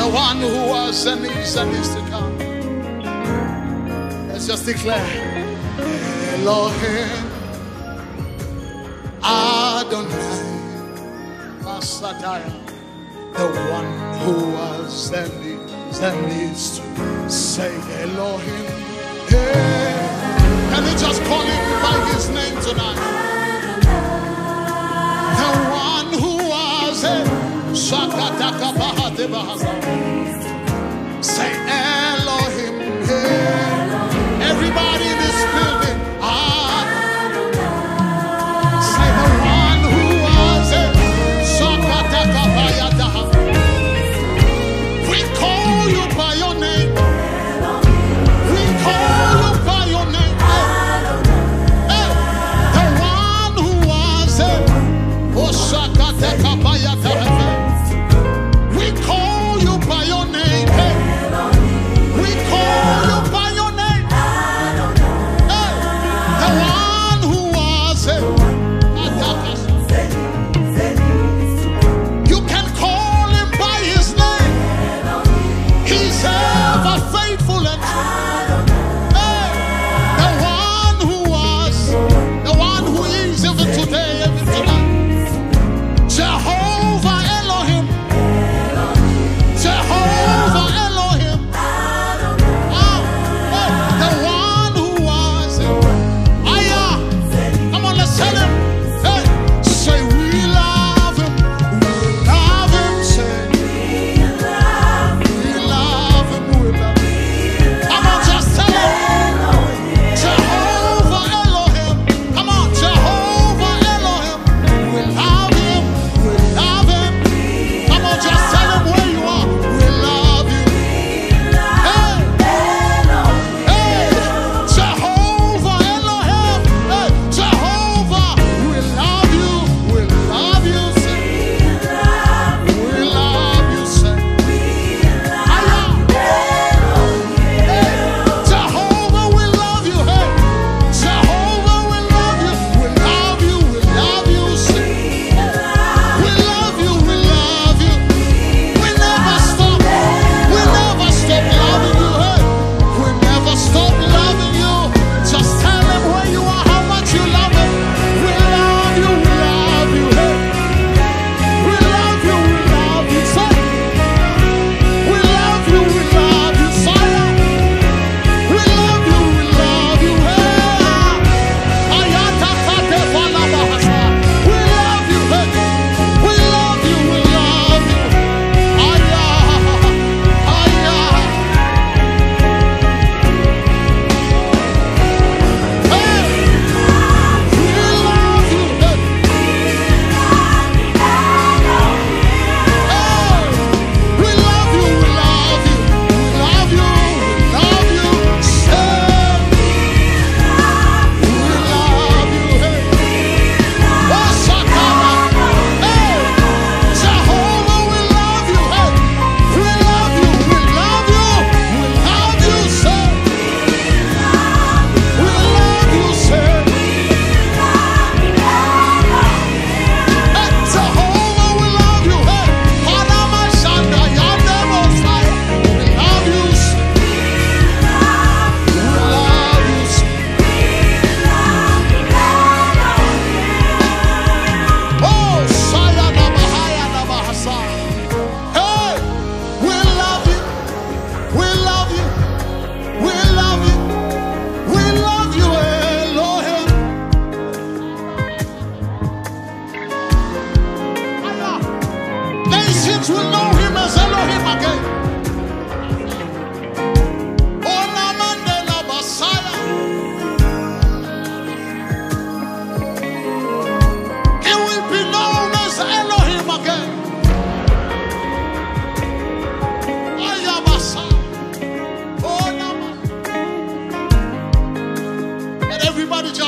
The one who was and is and is to come. Let's just declare Elohim Adonai Masataya. The one who was and is and is to say Elohim. Hey. Can you just call him by his name tonight? Say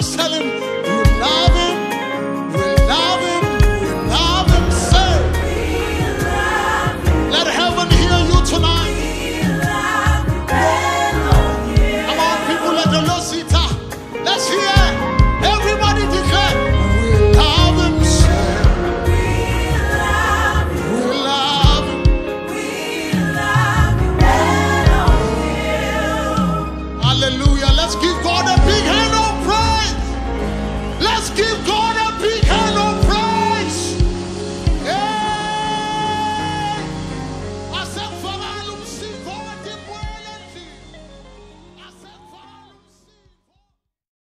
Tell him, you love